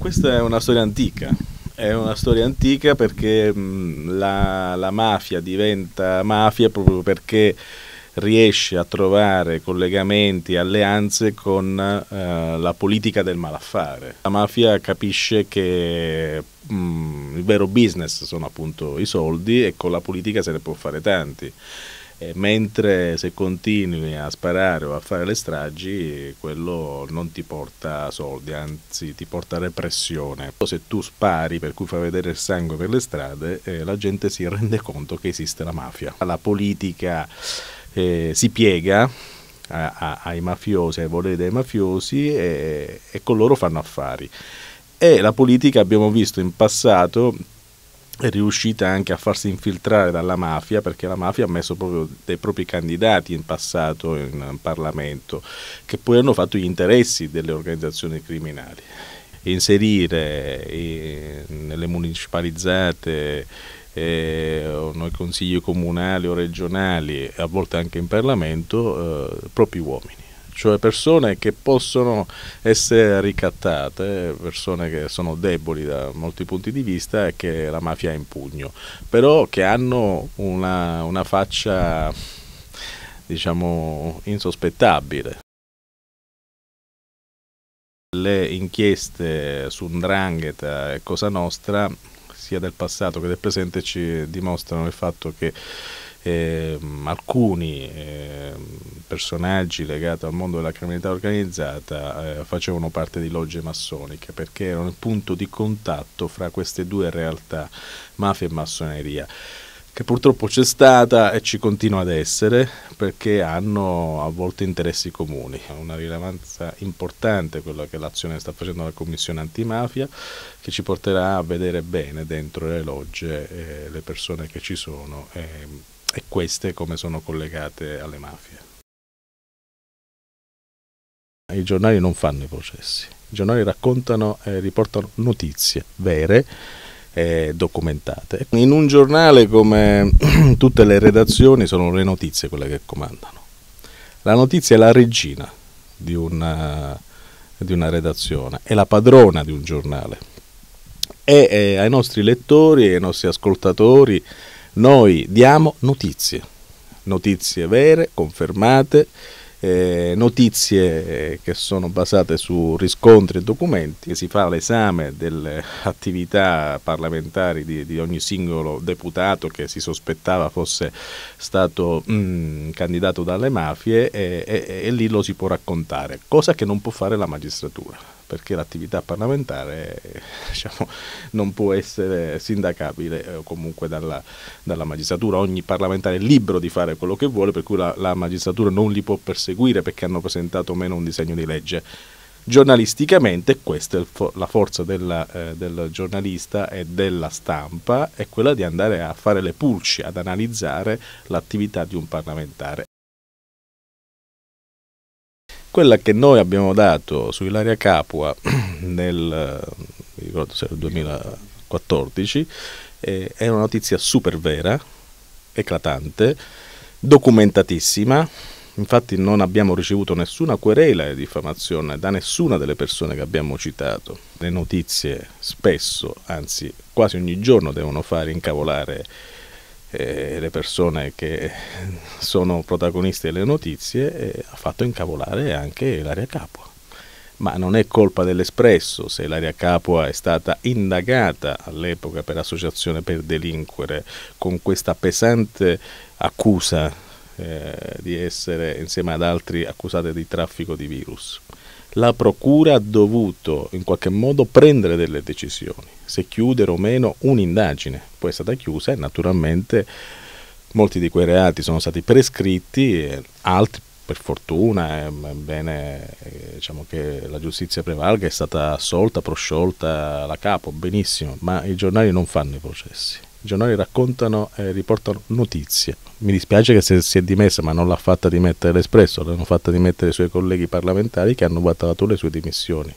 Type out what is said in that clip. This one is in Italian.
Questa è una storia antica, è una storia antica perché la, la mafia diventa mafia proprio perché riesce a trovare collegamenti, alleanze con eh, la politica del malaffare. La mafia capisce che mh, il vero business sono appunto i soldi e con la politica se ne può fare tanti. Eh, mentre se continui a sparare o a fare le stragi, quello non ti porta soldi, anzi ti porta repressione. Se tu spari per cui fai vedere il sangue per le strade, eh, la gente si rende conto che esiste la mafia. La politica eh, si piega a, a, ai mafiosi, ai voleri dei mafiosi e, e con loro fanno affari. E la politica abbiamo visto in passato è riuscita anche a farsi infiltrare dalla mafia perché la mafia ha messo proprio dei propri candidati in passato in Parlamento che poi hanno fatto gli interessi delle organizzazioni criminali. Inserire eh, nelle municipalizzate eh, o nei consigli comunali o regionali a volte anche in Parlamento eh, propri uomini cioè persone che possono essere ricattate, persone che sono deboli da molti punti di vista e che la mafia ha in pugno, però che hanno una, una faccia diciamo insospettabile. Le inchieste su Ndrangheta e Cosa Nostra, sia del passato che del presente, ci dimostrano il fatto che eh, alcuni eh, personaggi legati al mondo della criminalità organizzata eh, facevano parte di logge massoniche perché erano il punto di contatto fra queste due realtà, mafia e massoneria che purtroppo c'è stata e ci continua ad essere perché hanno a volte interessi comuni. Una rilevanza importante quella che l'azione sta facendo la Commissione antimafia che ci porterà a vedere bene dentro le logge eh, le persone che ci sono. Eh, e queste come sono collegate alle mafie. I giornali non fanno i processi, i giornali raccontano e riportano notizie vere e documentate. In un giornale come tutte le redazioni sono le notizie quelle che comandano. La notizia è la regina di una, di una redazione, è la padrona di un giornale e, e ai nostri lettori e ai nostri ascoltatori noi diamo notizie, notizie vere, confermate, eh, notizie che sono basate su riscontri e documenti, si fa l'esame delle attività parlamentari di, di, ogni singolo deputato che si sospettava fosse stato mh, mm, candidato dalle mafie e, e, e lì lo si può raccontare, cosa che non può fare la magistratura perché l'attività parlamentare diciamo, non può essere sindacabile eh, comunque dalla, dalla, magistratura, ogni parlamentare è libero di fare quello che vuole, per cui la, la magistratura non li può perseguire perché hanno presentato o meno un disegno di legge. Giornalisticamente questa è la forza della, eh, del giornalista e della stampa, è quella di andare a fare le pulci, ad analizzare l'attività di un parlamentare. Quella che noi abbiamo dato su Ilaria Capua nel, ricordo se 2014 eh, è una notizia super vera, eclatante, documentatissima. Infatti non abbiamo ricevuto nessuna querela di diffamazione da nessuna delle persone che abbiamo citato. Le notizie spesso, anzi quasi ogni giorno, devono fare incavolare eh, le persone che sono protagonisti delle notizie eh, ha fatto incavolare anche l'area Capua. Ma non è colpa dell'Espresso se l'area Capua è stata indagata all'epoca per associazione per delinquere con questa pesante accusa eh, di essere insieme ad altri accusati di traffico di virus la procura ha dovuto in qualche modo prendere delle decisioni, se chiudere o meno un'indagine, poi è stata chiusa e naturalmente molti di quei reati sono stati prescritti, altri per fortuna, è bene eh, diciamo che la giustizia prevalga, è stata assolta, prosciolta la capo, benissimo, ma i giornali non fanno i processi. I giornali raccontano e riportano notizie. Mi dispiace che si è dimessa, ma non l'ha fatta dimettere l'Espresso, l'hanno fatta dimettere i suoi colleghi parlamentari che hanno votato le sue dimissioni.